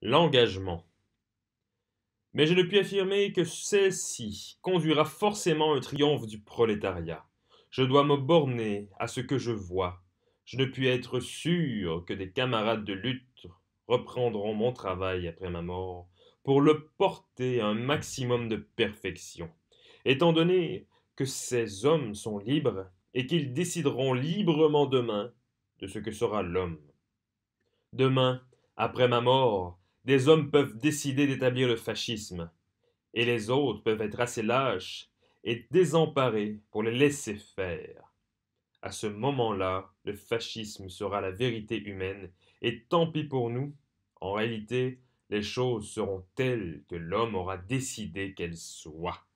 L'engagement. Mais je ne puis affirmer que celle-ci conduira forcément un triomphe du prolétariat. Je dois me borner à ce que je vois. Je ne puis être sûr que des camarades de lutte reprendront mon travail après ma mort pour le porter à un maximum de perfection. Étant donné que ces hommes sont libres et qu'ils décideront librement demain de ce que sera l'homme. Demain, après ma mort, des hommes peuvent décider d'établir le fascisme, et les autres peuvent être assez lâches et désemparés pour les laisser faire. À ce moment-là, le fascisme sera la vérité humaine, et tant pis pour nous, en réalité, les choses seront telles que l'homme aura décidé qu'elles soient.